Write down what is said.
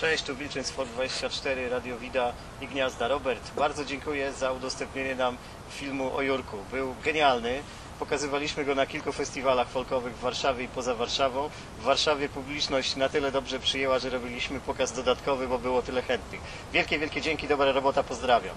Cześć, tu Wilczyn Sport 24, Radio Wida i Gniazda. Robert, bardzo dziękuję za udostępnienie nam filmu o Jurku. Był genialny. Pokazywaliśmy go na kilku festiwalach folkowych w Warszawie i poza Warszawą. W Warszawie publiczność na tyle dobrze przyjęła, że robiliśmy pokaz dodatkowy, bo było tyle chętnych. Wielkie, wielkie dzięki, dobra robota, pozdrawiam.